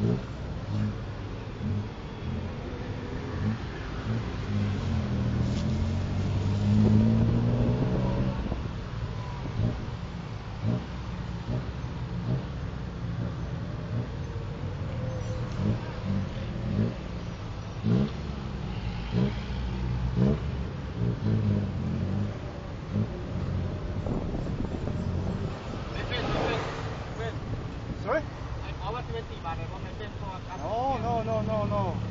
Mm-hmm. No, no, no, no, no.